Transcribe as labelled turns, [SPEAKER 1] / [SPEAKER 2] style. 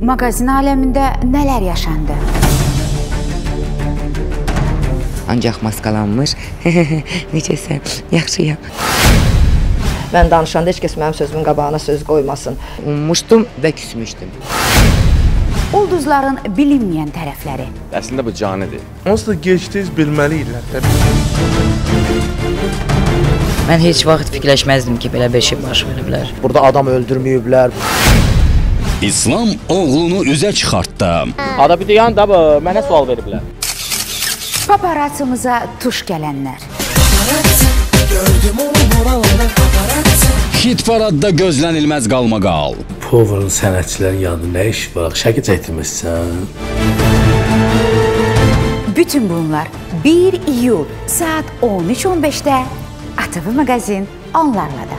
[SPEAKER 1] maqazin aləmində nələr yaşandı?
[SPEAKER 2] Ancaq maskalanmış. Necəsən? Yaxşıyam.
[SPEAKER 3] Mən danışanda heç kəs mənim sözümün qabağına söz qoymasın.
[SPEAKER 2] Ummuşdum və küsmüşdüm.
[SPEAKER 1] Ulduzların bilinməyən tərəfləri.
[SPEAKER 4] Əslində bu canidir.
[SPEAKER 5] Onsuz da gec-tez bilməlidirlər təbii.
[SPEAKER 6] Mən heç vaxt fikirləşməzdim ki, belə bir şey baş verə bilər.
[SPEAKER 7] Burada adam öldürməyiblər.
[SPEAKER 8] İslam oğlunu üzə çıxartdı.
[SPEAKER 7] Ada bir da bu, mənə sual veriblər.
[SPEAKER 1] Paparatsımıza tuş gələnlər.
[SPEAKER 8] Hit paradda gözlənilməz qalmaqal.
[SPEAKER 9] Power'ın sənətçilərin yanında nə iş var? Şəkil çəkdirməsən?
[SPEAKER 1] Bütün bunlar 1 iyul saat 13:15-də ATV maqazin onlarla da.